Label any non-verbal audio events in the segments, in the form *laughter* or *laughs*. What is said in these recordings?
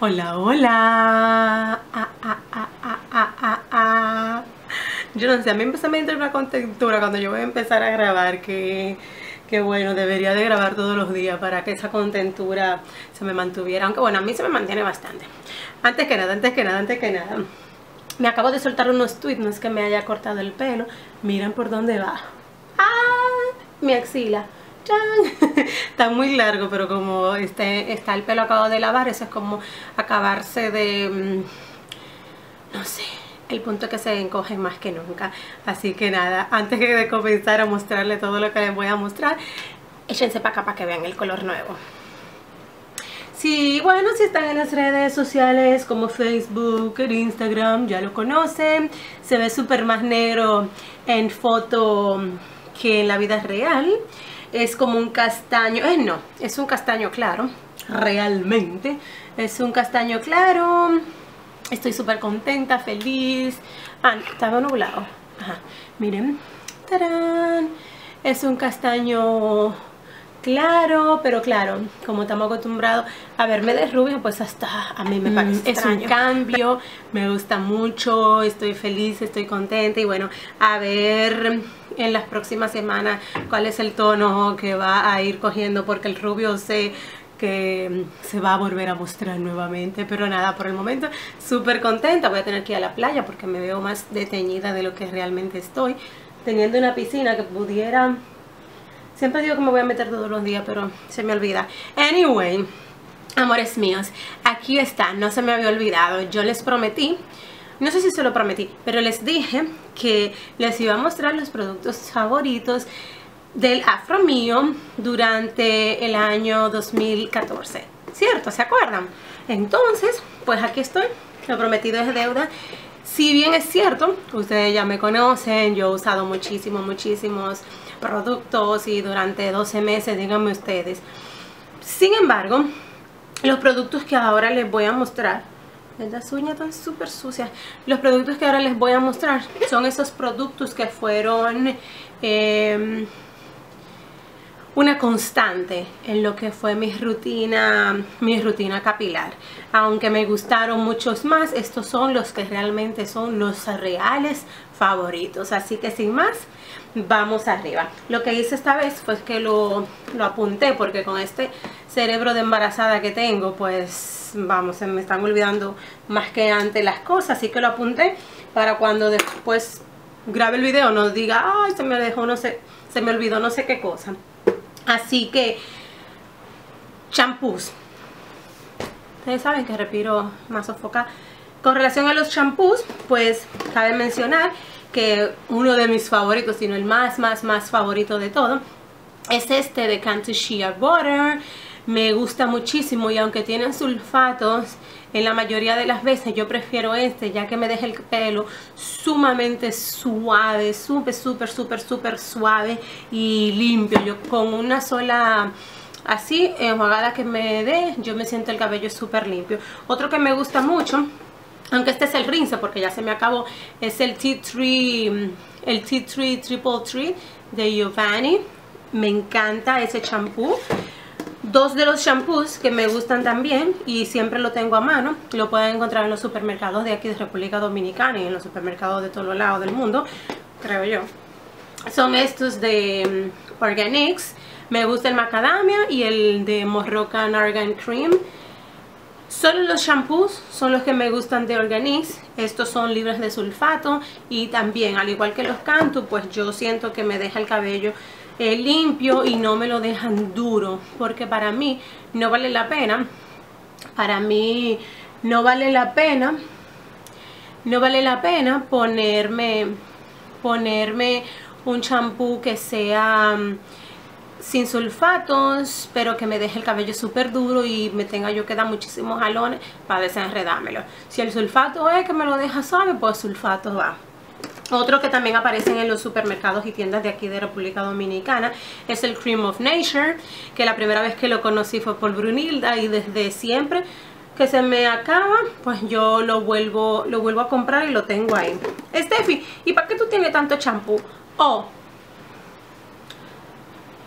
Hola, hola. Ah, ah, ah, ah, ah, ah, ah. Yo no sé, a mí me me entra una contentura cuando yo voy a empezar a grabar que, que bueno, debería de grabar todos los días para que esa contentura se me mantuviera. Aunque bueno, a mí se me mantiene bastante. Antes que nada, antes que nada, antes que nada. Me acabo de soltar unos tweets, no es que me haya cortado el pelo. Miren por dónde va. ¡Ah! Mi axila. *laughs* está muy largo, pero como este, está el pelo acabado de lavar, eso es como acabarse de... Mm, no sé, el punto que se encoge más que nunca. Así que nada, antes de comenzar a mostrarle todo lo que les voy a mostrar, échense para acá para que vean el color nuevo. Sí, bueno, si están en las redes sociales como Facebook, Instagram, ya lo conocen. Se ve súper más negro en foto que en la vida real es como un castaño, eh, no, es un castaño claro, realmente, es un castaño claro, estoy súper contenta, feliz, ah, estaba nublado, Ajá. miren, ¡tarán! es un castaño claro, pero claro, como estamos acostumbrados. A verme de rubio, pues hasta a mí me mm, parece Es un cambio, *laughs* me gusta mucho, estoy feliz, estoy contenta. Y bueno, a ver en las próximas semanas cuál es el tono que va a ir cogiendo porque el rubio sé que se va a volver a mostrar nuevamente. Pero nada por el momento súper contenta. Voy a tener que ir a la playa porque me veo más deteñida de lo que realmente estoy. Teniendo una piscina que pudiera siempre digo que me voy a meter todos los días pero se me olvida. Anyway amores míos aquí está. No se me había olvidado. Yo les prometí no sé si se lo prometí, pero les dije que les iba a mostrar los productos favoritos del afro mío durante el año 2014. ¿Cierto? ¿Se acuerdan? Entonces, pues aquí estoy. Lo prometido es deuda. Si bien es cierto, ustedes ya me conocen, yo he usado muchísimos, muchísimos productos y durante 12 meses, díganme ustedes. Sin embargo, los productos que ahora les voy a mostrar las uñas están súper sucias. Los productos que ahora les voy a mostrar son esos productos que fueron em, una constante en lo que fue mi rutina, mi rutina capilar. Aunque me gustaron muchos más, estos son los que realmente son los reales favoritos. Así que sin más, vamos arriba. Lo que hice esta vez fue que lo, lo apunté porque con este cerebro de embarazada que tengo, pues vamos, se me están olvidando más que antes las cosas, así que lo apunté para cuando después grabe el video no diga, ay, se me dejó, no sé, se me olvidó no sé qué cosa. Así que, champús. Ustedes saben que respiro más sofocada. Con relación a los champús, pues cabe mencionar que uno de mis favoritos, sino el más, más, más favorito de todo, es este de Cantu Shea Butter me gusta muchísimo y aunque tienen sulfatos en la mayoría de las veces yo prefiero este ya que me deja el pelo sumamente suave, súper, súper, súper, súper suave y limpio. Yo con una sola así enjuagada que me dé yo me siento el cabello súper limpio. Otro que me gusta mucho, aunque este es el rinse porque ya se me acabó, es el Tea Tree, el Tea Tree Triple Tree de Giovanni. Me encanta ese champú. Dos de los shampoos que me gustan también y siempre lo tengo a mano lo pueden encontrar en los supermercados de aquí de República Dominicana y en los supermercados de todos lados del mundo creo yo. Son estos de mm, Organics. Me gusta el macadamia y el de Moroccan Argan Cream Solo los shampoos son los que me gustan de Organics. Estos son libres de sulfato y también, al igual que los Cantu, pues yo siento que me deja el cabello eh, limpio y no me lo dejan duro porque para mí no vale la pena para mí no vale la pena no vale la pena ponerme ponerme un champú que sea mm, sin sulfatos, pero que me deje el cabello súper duro y me tenga yo que dar muchísimos jalones para desenredármelo. Si el sulfato es que me lo deja suave, pues sulfato va. Otro que también aparecen en los supermercados y tiendas de aquí de República Dominicana es el Cream of Nature, que la primera vez que lo conocí fue por Brunilda y desde siempre que se me acaba, pues yo lo vuelvo, lo vuelvo a comprar y lo tengo ahí. Steffi, ¿y para qué tú tienes tanto champú? Oh,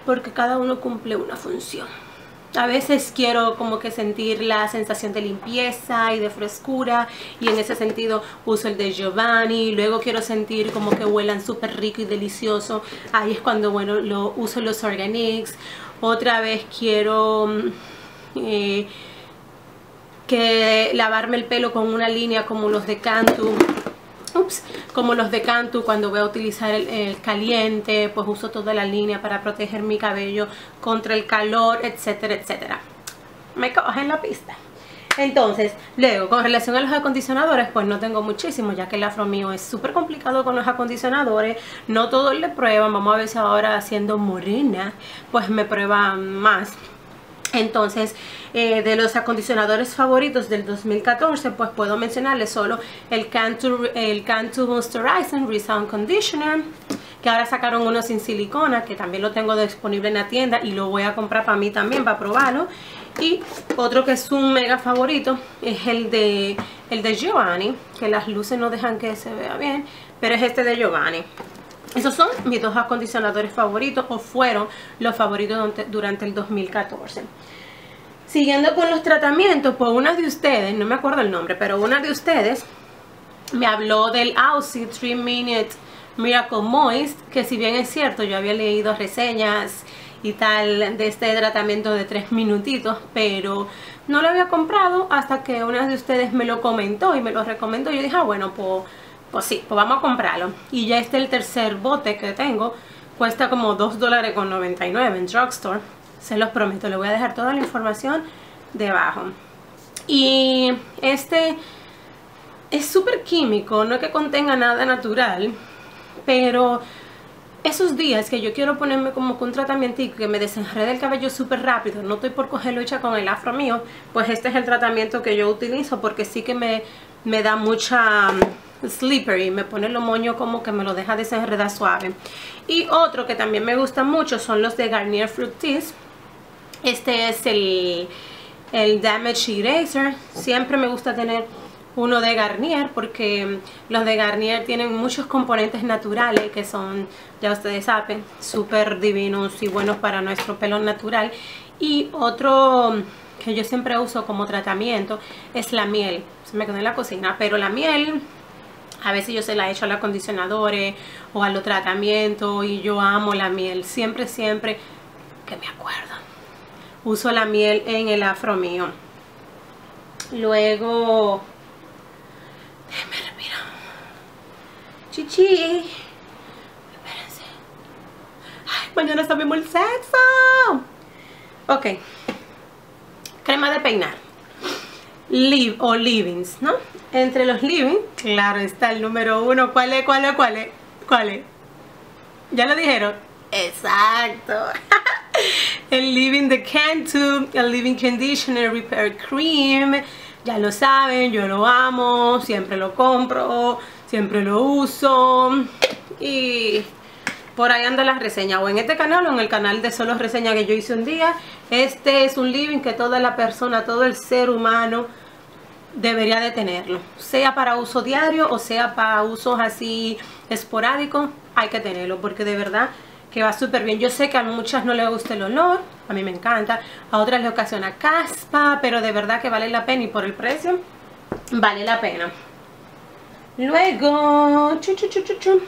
porque cada uno cumple una función. a veces quiero como que sentir la sensación de limpieza y de frescura y en ese sentido uso el de Giovanni. Luego quiero sentir como que huelan súper rico y delicioso. Ahí es cuando, bueno, lo uso los Organics. Otra vez quiero... Mm, eh, que lavarme el pelo con una línea como los de Cantu como los de Cantu cuando voy a utilizar el, caliente pues uso toda la línea para proteger mi cabello contra el calor etcétera etcétera me cogen la pista entonces, luego, con relación a los acondicionadores, pues no tengo muchísimo, ya que el afro mío es súper complicado con los acondicionadores. No todos le prueban, vamos a ver si ahora haciendo morena, pues me prueban más. Entonces, eh, de los acondicionadores favoritos del 2014, pues puedo mencionarles solo el Cantu, el Cantu Moisturizing Resound Conditioner, que ahora sacaron uno sin silicona, que también lo tengo disponible en la tienda y lo voy a comprar para mí también, para probarlo. Y otro que es un mega favorito es el de, el de Giovanni, que las luces no dejan que se vea bien, pero es este de Giovanni. Esos son mis dos acondicionadores favoritos o fueron los favoritos durante el 2014. Siguiendo con los tratamientos, pues una de ustedes, no me acuerdo el nombre, pero una de ustedes me habló del Aussie 3 Minute Miracle Moist, que si bien es cierto, yo había leído reseñas y tal de este tratamiento de 3 minutitos, pero no lo había comprado hasta que una de ustedes me lo comentó y me lo recomendó. Yo dije, ah, bueno, pues pues sí, pues vamos a comprarlo. Y ya este el tercer bote que tengo. Cuesta como 2 dólares con 99 en drugstore. Se los prometo, le voy a dejar toda la información debajo. Y este es súper químico, no es que contenga nada natural, pero esos días que yo quiero ponerme como un tratamiento que me desenrede el cabello súper rápido, no estoy por coger lucha con el afro mío, pues este es el tratamiento que yo utilizo porque sí que me, me da mucha slippery, me pone lo moño como que me lo deja desenredar suave. Y otro que también me gusta mucho son los de Garnier Fructis. Este es el, el Damage Eraser. Siempre me gusta tener uno de Garnier porque los de Garnier tienen muchos componentes naturales que son, ya ustedes saben, súper divinos y buenos para nuestro pelo natural. Y otro que yo siempre uso como tratamiento es la miel. Se me quedó en la cocina, pero la miel a veces yo se la echo a los acondicionadores o a los tratamientos y yo amo la miel. Siempre, siempre que me acuerdo. Uso la miel en el afro mío. Luego... Déjenme respirar. Chichi. Espérense. Ay, mañana está el sexo. Ok. Crema de peinar live o livings, ¿no? Entre los living, claro, está el número uno. ¿Cuál es? ¿Cuál es? ¿Cuál es? ¿Cuál es? ¿Ya lo dijeron? Exacto. *laughs* el Living the Cantu, el Living Conditioner Repair Cream. Ya lo saben, yo lo amo, siempre lo compro, siempre lo uso. Y por ahí anda la reseña o en este canal o en el canal de solo reseña que yo hice un día. Este es un living que toda la persona, todo el ser humano debería de tenerlo sea para uso diario o sea para usos así esporádicos hay que tenerlo porque de verdad que va súper bien. Yo sé que a muchas no les gusta el olor a mí me encanta a otras les ocasiona caspa pero de verdad que vale la pena y por el precio vale la pena. Luego chu, chu,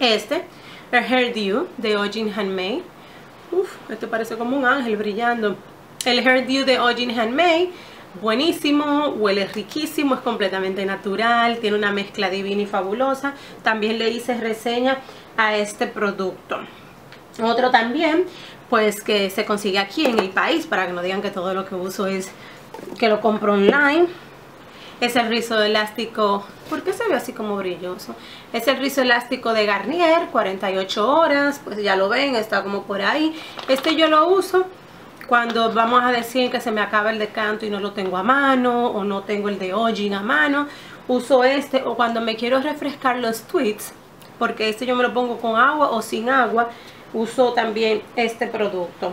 este el Hair Dew de Ojin Handmade. Uf, este parece como un ángel brillando. El Hair Dew de Ojin Handmade, buenísimo, huele riquísimo, es completamente natural, tiene una mezcla divina y fabulosa. También le hice reseña a este producto. Otro también, pues que se consigue aquí en el país, para que no digan que todo lo que uso es que lo compro online es el rizo elástico, ¿por qué se ve así como brilloso? Es el rizo elástico de Garnier, 48 horas, pues ya lo ven, está como por ahí. Este yo lo uso cuando vamos a decir que se me acaba el de canto y no lo tengo a mano, o no tengo el de Ojin a mano, uso este, o cuando me quiero refrescar los tweets, porque este yo me lo pongo con agua o sin agua, uso también este producto.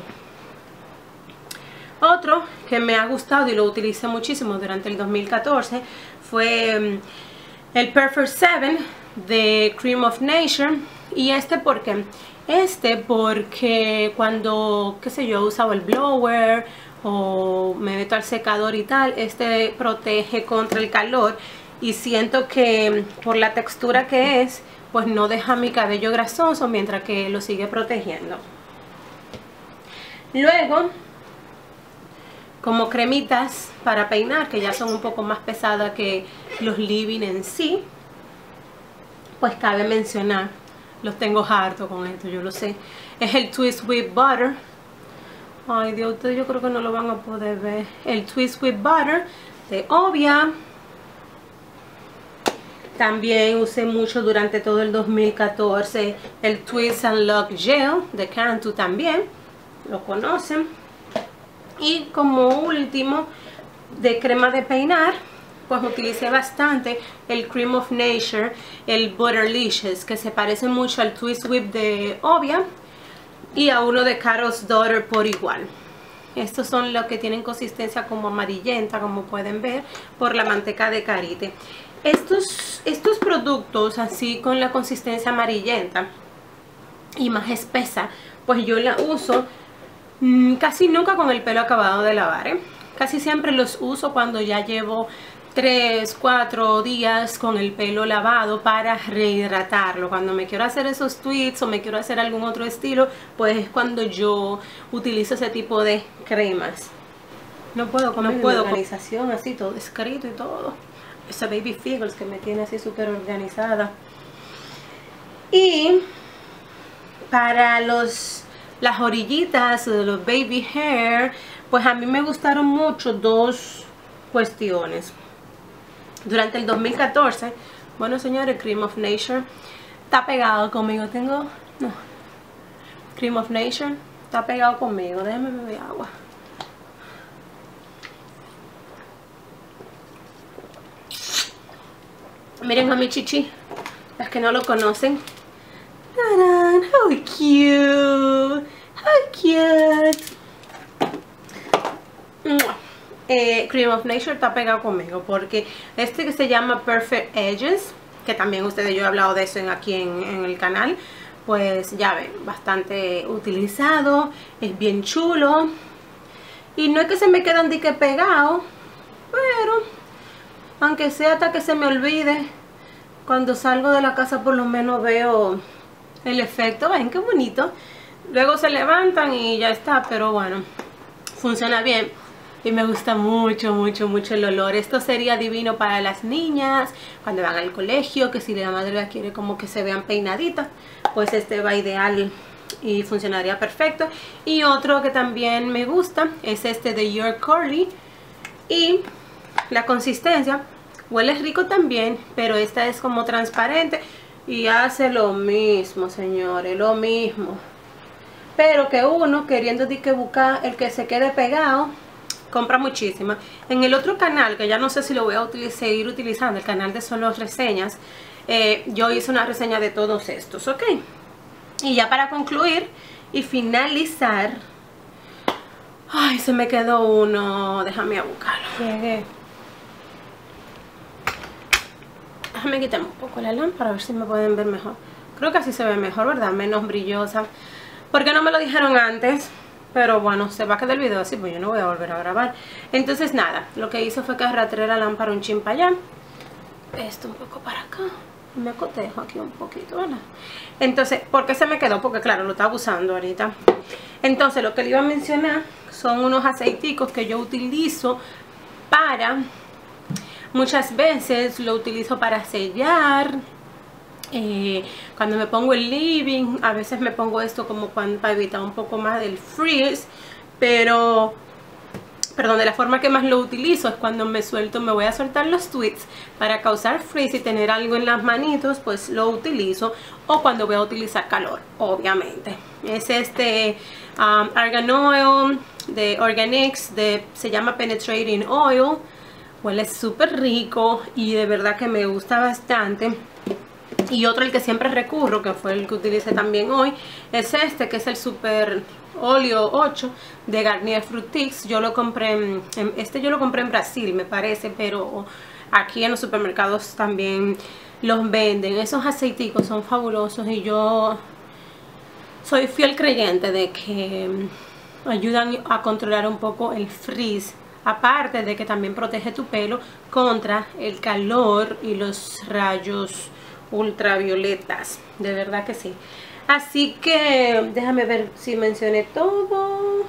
Otro que me ha gustado y lo utilicé muchísimo durante el 2014 fue mm, el Perfect 7 de Cream of Nature. Y este porque este porque cuando, qué sé yo, usaba el blower o me meto al secador y tal, este protege contra el calor y siento que por la textura que es, pues no deja mi cabello grasoso mientras que lo sigue protegiendo. Luego, como cremitas para peinar, que ya son un poco más pesadas que los living en sí, pues cabe mencionar, los tengo harto con esto, yo lo sé, es el Twist with Butter. Ay Dios, ustedes yo creo que no lo van a poder ver. El Twist with Butter de Obvia. También usé mucho durante todo el 2014 el Twist and Lock Gel de Cantu también. Lo conocen. Y como último, de crema de peinar, pues utilicé bastante el Cream of Nature, el Butterlicious, que se parece mucho al Twist Whip de Obvia y a uno de Carol's Daughter por igual. Estos son los que tienen consistencia como amarillenta, como pueden ver, por la manteca de karité. Estos, estos productos así con la consistencia amarillenta y más espesa, pues yo la uso casi nunca con el pelo acabado de lavar. ¿eh? Casi siempre los uso cuando ya llevo 3, 4 días con el pelo lavado para rehidratarlo. Cuando me quiero hacer esos tweets o me quiero hacer algún otro estilo, pues es cuando yo utilizo ese tipo de cremas. No puedo comer no puedo. organización así, todo escrito y todo. Esa baby figures que me tiene así súper organizada. Y para los las orillitas de los baby hair, pues a mí me gustaron mucho dos cuestiones. Durante el 2014 bueno señores Cream of Nature está pegado conmigo. Tengo no. Cream of Nature está pegado conmigo. Déjenme beber agua. Miren a mi chichi las que no lo conocen How cute. How cute. Eh, Cream of Nature está pegado conmigo porque este que se llama Perfect Edges, que también ustedes yo he hablado de eso en, aquí en, el canal, pues ya ven, bastante utilizado, es bien chulo. Y no es que se me quedan de que pegado, pero aunque sea hasta que se me olvide, cuando salgo de la casa por lo menos veo el efecto, ven qué bonito, luego se levantan y ya está, pero bueno, funciona bien y me gusta mucho, mucho, mucho el olor. Esto sería divino para las niñas cuando van al colegio, que si la madre la quiere como que se vean peinaditas, pues este va ideal y funcionaría perfecto. Y otro que también me gusta es este de Your Curly y la consistencia huele rico también, pero esta es como transparente y hace lo mismo, señores, lo mismo. Pero que uno queriendo que buscar el que se quede pegado compra muchísimas. En el otro canal, que ya no sé si lo voy a seguir utilizando, el canal de solo reseñas, eh, yo hice una reseña de todos estos, ¿ok? Y ya para concluir y finalizar, ay, se me quedó uno, déjame buscarlo. Déjame quitar un poco la lámpara a ver si me pueden ver mejor. Creo que así se ve mejor, ¿verdad? Menos brillosa. ¿Por qué no me lo dijeron antes? pero bueno, se va a quedar el video así, pues yo no voy a volver a grabar. Entonces nada, lo que hice fue que arrastré la lámpara un chin para allá. Esto un poco para acá. Me acotejo aquí un poquito, ¿verdad? Entonces, ¿por qué se me quedó? Porque claro, lo estaba usando ahorita. Entonces, lo que le iba a mencionar son unos aceiticos que yo utilizo para... Muchas veces lo utilizo para sellar eh, cuando me pongo el living, a veces me pongo esto como para evitar un poco más del freeze, pero perdón, de la forma que más lo utilizo es cuando me suelto, me voy a soltar los tweets para causar freeze y tener algo en las manitos, pues lo utilizo. O cuando voy a utilizar calor, obviamente. Es este um, Argan Oil de Organics, de, se llama Penetrating Oil. Huele súper rico y de verdad que me gusta bastante. Y otro el que siempre recurro, que fue el que utilicé también hoy, es este, que es el Super Óleo 8 de Garnier Frutix. Yo lo compré, en, este yo lo compré en Brasil, me parece, pero aquí en los supermercados también los venden. Esos aceiticos son fabulosos y yo soy fiel creyente de que ayudan a controlar un poco el frizz aparte de que también protege tu pelo contra el calor y los rayos ultravioletas. De verdad que sí. Así que déjame ver si mencioné todo.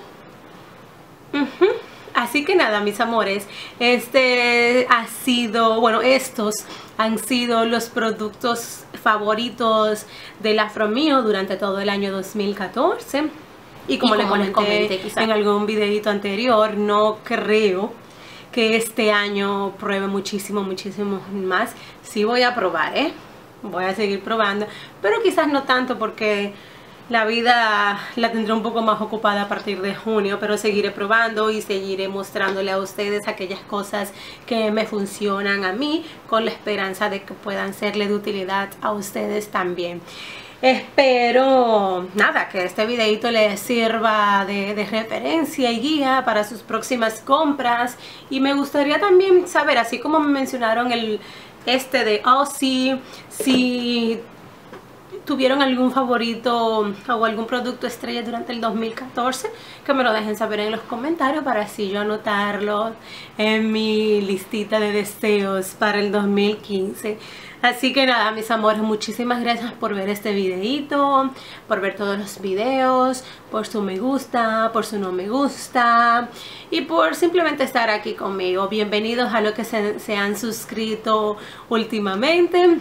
Así que nada, mis amores, este ha sido, bueno, estos han sido los productos favoritos del Afro Mío durante todo el año 2014. Y como, les comenté, en algún videito anterior, no creo que este año pruebe muchísimo, muchísimo más. Sí voy a probar, ¿eh? Voy a seguir probando, pero quizás no tanto porque la vida la tendré un poco más ocupada a partir de junio, pero seguiré probando y seguiré mostrándole a ustedes aquellas cosas que me funcionan a mí con la esperanza de que puedan serle de utilidad a ustedes también. Espero, nada, que este videito les sirva de, de, referencia y guía para sus próximas compras. Y me gustaría también saber, así como me mencionaron el este de Aussie, si tuvieron algún favorito o algún producto estrella durante el 2014 que me lo dejen saber en los comentarios para así yo anotarlo en mi listita de deseos para el 2015 así que nada mis amores muchísimas gracias por ver este videito por ver todos los videos por su me gusta por su no me gusta y por simplemente estar aquí conmigo. Bienvenidos a los que se, se han suscrito últimamente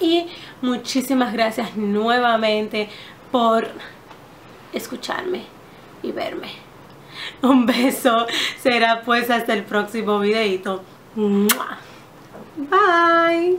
y muchísimas gracias nuevamente por escucharme y verme. Un beso. Será pues hasta el próximo videito. Bye.